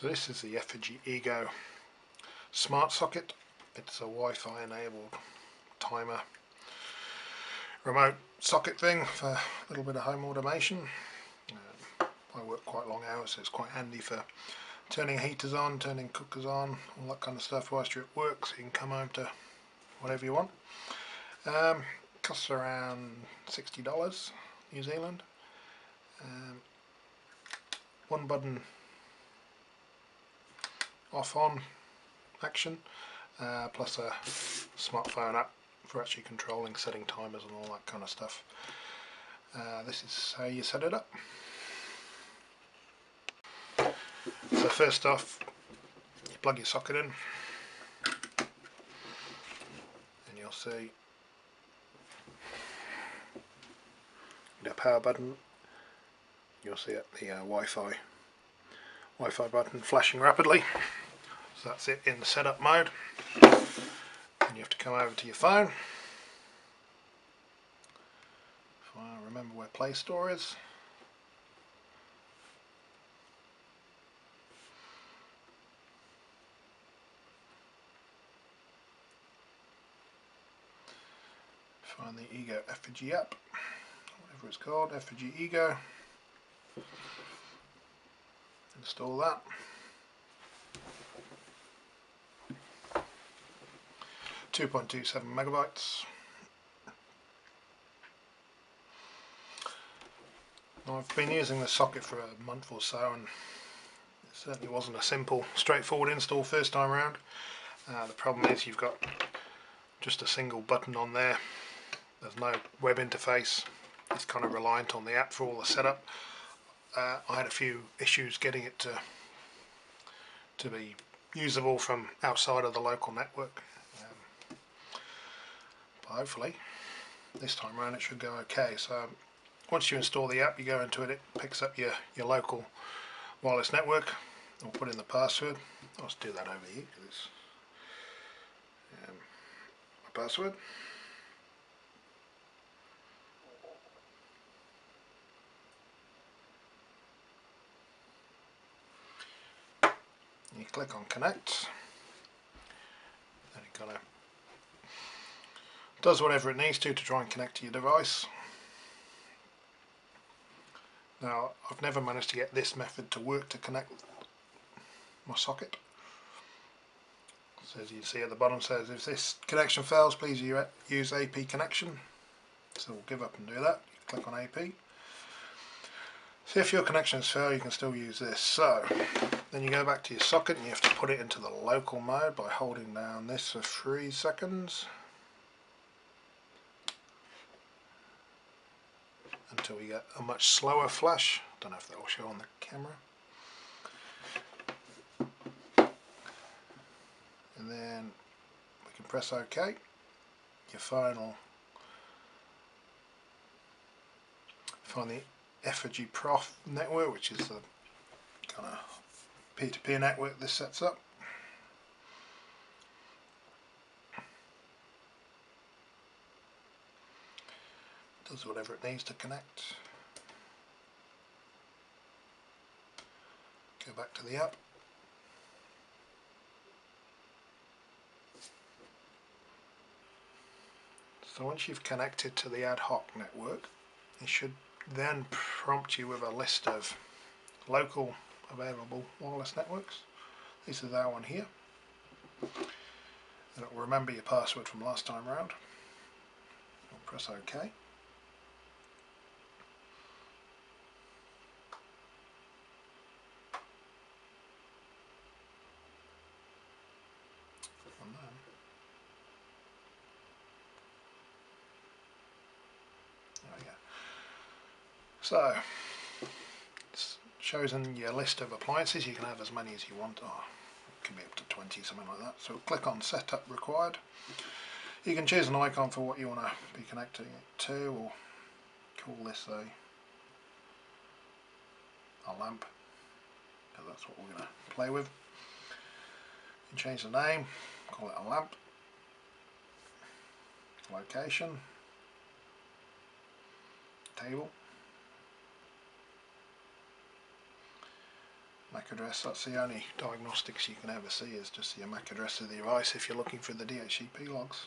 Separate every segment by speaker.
Speaker 1: So this is the Efergy Ego smart socket. It's a Wi-Fi enabled timer remote socket thing for a little bit of home automation. Uh, I work quite long hours so it's quite handy for turning heaters on, turning cookers on, all that kind of stuff whilst you're at work so you can come home to whatever you want. Um, costs around $60 New Zealand. Um, one button off on action uh, plus a smartphone app for actually controlling setting timers and all that kind of stuff. Uh, this is how you set it up. So first off you plug your socket in and you'll see the power button you'll see it, the uh, Wi-Fi Wi-Fi button flashing rapidly so that's it in the setup mode. And you have to come over to your phone. I remember where Play Store is. Find the Ego Efergy app whatever it's called, Efergy Ego. Install that Two point two seven megabytes. I've been using the socket for a month or so and it certainly wasn't a simple straightforward install first time around. Uh, the problem is you've got just a single button on there there's no web interface it's kind of reliant on the app for all the setup uh, I had a few issues getting it to to be usable from outside of the local network hopefully. This time around it should go okay. So once you install the app you go into it it picks up your your local wireless network. I'll put in the password. I'll just do that over here because it's um, my password. You click on connect and it kind of does whatever it needs to to try and connect to your device. Now I've never managed to get this method to work to connect my socket. So as you see at the bottom says if this connection fails please use AP connection. So we'll give up and do that. Click on AP so if your connections fail you can still use this. So then you go back to your socket and you have to put it into the local mode by holding down this for three seconds until we get a much slower flash. Don't know if that will show on the camera. And then we can press OK. Your will find the Efergy Prof network, which is the kind of peer-to-peer network this sets up. Does whatever it needs to connect. Go back to the app. So once you've connected to the ad hoc network, it should then prompt you with a list of local available wireless networks. This is our one here. And it will remember your password from last time round. I'll press OK. So, shows in your list of appliances. You can have as many as you want oh, it can be up to 20 something like that. So click on setup required. You can choose an icon for what you want to be connecting it to or call this a, a lamp because that's what we're going to play with. You change the name call it a lamp. Location. Table MAC address. That's the only diagnostics you can ever see is just the MAC address of the device if you're looking for the DHCP logs.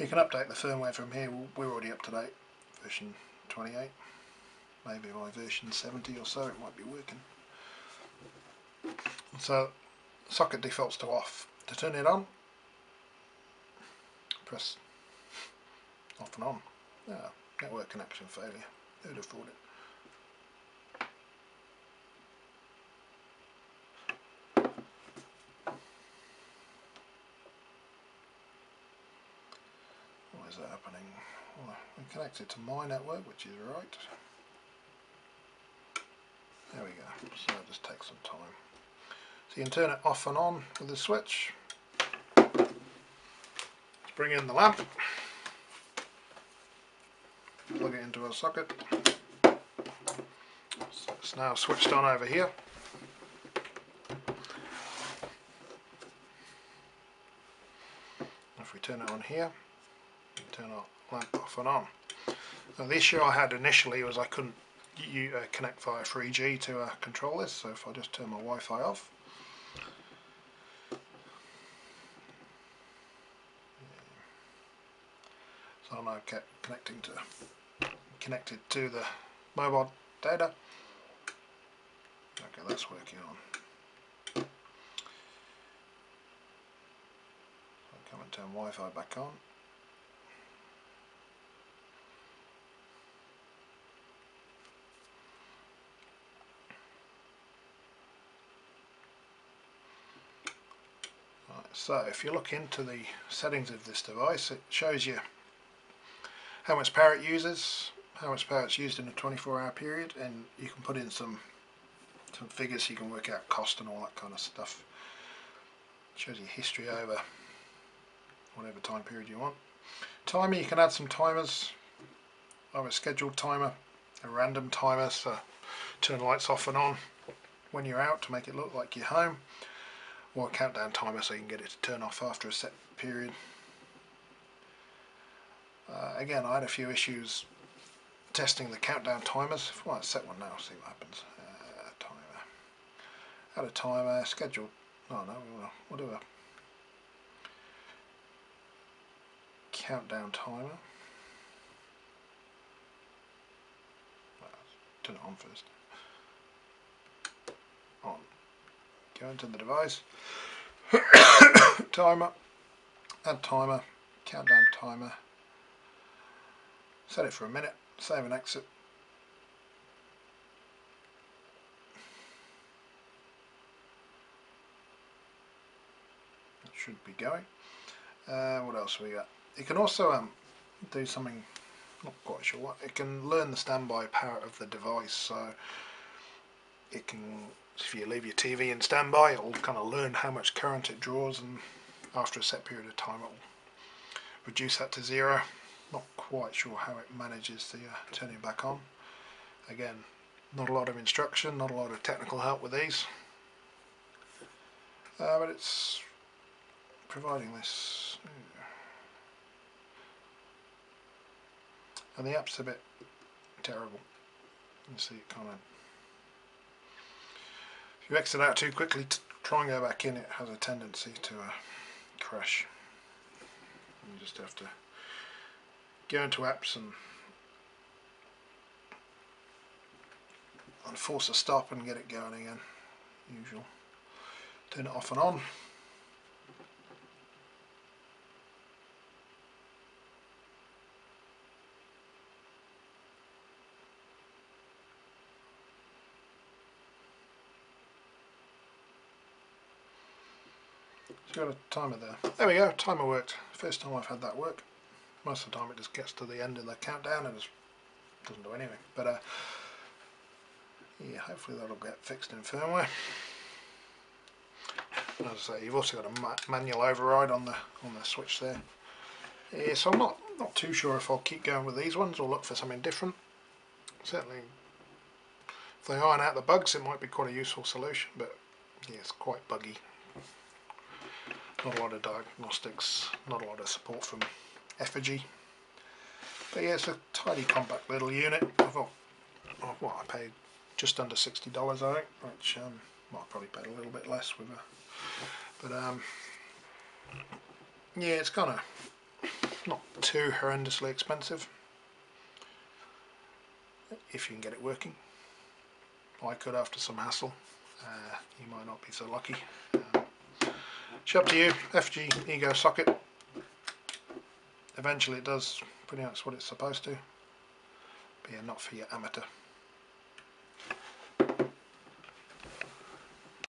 Speaker 1: You can update the firmware from here. We're already up to date, version 28. Maybe by version 70 or so it might be working. So socket defaults to off. To turn it on, press off and on. Yeah, network connection failure. Who'd have thought it? Is that happening? Well, we connected it to my network, which is right. There we go. So it just takes some time. So you can turn it off and on with the switch. Let's bring in the lamp. Plug it into a socket. So it's now switched on over here. If we turn it on here, turn our lamp off and on. Now the issue I had initially was I couldn't you, uh, connect via 3G to uh, control this, so if I just turn my Wi-Fi off, so I'm now connecting to connected to the mobile data. Okay, that's working on. So I'll come and turn Wi-Fi back on. So if you look into the settings of this device it shows you how much power it uses, how much power it's used in a 24 hour period and you can put in some some figures so you can work out cost and all that kind of stuff. It shows you history over whatever time period you want. Timer, you can add some timers. I have a scheduled timer, a random timer, so turn lights off and on when you're out to make it look like you're home a countdown timer so you can get it to turn off after a set period. Uh, again, I had a few issues testing the countdown timers. If I set one now, see what happens. Uh, timer. Add a timer, schedule. Oh no, we'll, we'll do a countdown timer. turn it on first. On. Go into the device. timer. Add timer. Countdown timer. Set it for a minute. Save and exit. It should be going. Uh, what else we got? You can also um, do something, not quite sure what, it can learn the standby power of the device. So it can, if you leave your TV in standby, it'll kind of learn how much current it draws and after a set period of time it will reduce that to zero not quite sure how it manages the uh, turning back on. Again, not a lot of instruction, not a lot of technical help with these. Uh, but it's providing this. And the app's a bit terrible. You see it kind of... If you exit out too quickly, try and go back in, it has a tendency to uh, crash. You just have to go into apps and and force a stop and get it going again usual turn it off and on got a timer there. There we go, timer worked. First time I've had that work. Most of the time it just gets to the end of the countdown and doesn't do anything. But uh, yeah hopefully that'll get fixed in firmware. As I say you've also got a ma manual override on the on the switch there. Yeah, so I'm not not too sure if I'll keep going with these ones or look for something different. Certainly if they iron out the bugs it might be quite a useful solution but yeah it's quite buggy not a lot of diagnostics not a lot of support from Efergy. But yeah, it's a tidy compact little unit. I thought, oh, what I paid just under sixty dollars, I think, which um, might probably paid a little bit less with a, but um, yeah, it's kind of not too horrendously expensive if you can get it working. I could after some hassle. Uh, you might not be so lucky. It's up to you. Efergy Ego socket. Eventually it does pretty much what it's supposed to. But yeah, not for your amateur